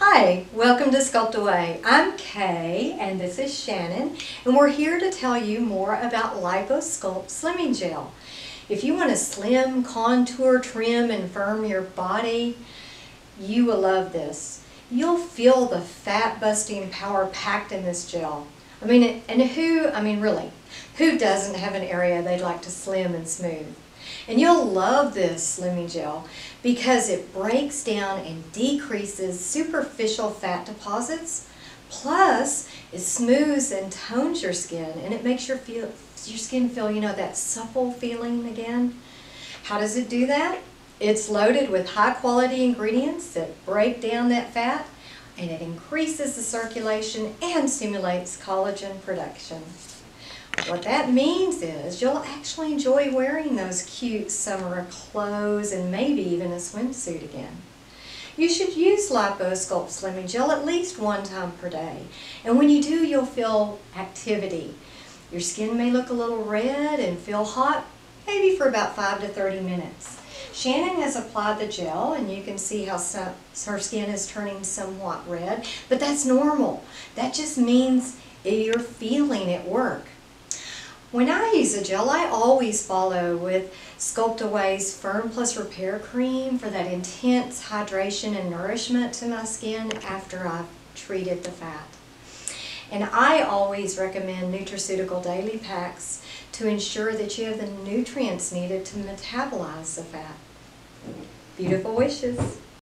Hi, welcome to Sculpt Away. I'm Kay and this is Shannon and we're here to tell you more about LipoSculpt Slimming Gel. If you want to slim, contour, trim, and firm your body, you will love this. You'll feel the fat busting power packed in this gel. I mean, and who, I mean really, who doesn't have an area they'd like to slim and smooth? And you'll love this slimming gel because it breaks down and decreases superficial fat deposits. Plus, it smooths and tones your skin and it makes your, feel, your skin feel, you know, that supple feeling again. How does it do that? It's loaded with high quality ingredients that break down that fat and it increases the circulation and stimulates collagen production. What that means is you'll actually enjoy wearing those cute summer clothes and maybe even a swimsuit again. You should use LipoSculpt Slimming Gel at least one time per day. And when you do, you'll feel activity. Your skin may look a little red and feel hot, maybe for about 5 to 30 minutes. Shannon has applied the gel and you can see how some, her skin is turning somewhat red, but that's normal. That just means you're feeling it work. When I use a gel, I always follow with Sculpt Away's Firm Plus Repair Cream for that intense hydration and nourishment to my skin after I've treated the fat. And I always recommend Nutraceutical Daily Packs to ensure that you have the nutrients needed to metabolize the fat. Beautiful wishes.